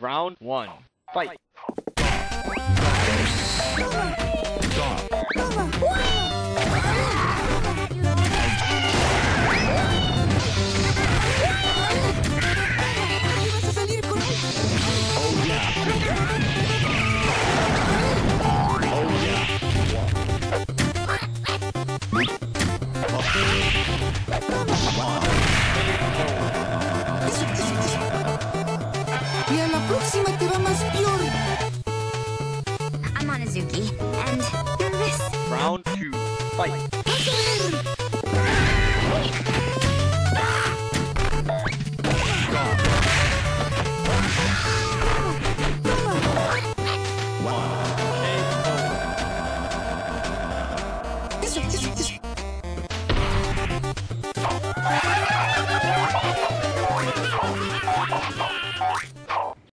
Round one. Fight. I'm Monozuki, and your wrist. Round two, fight. Wow.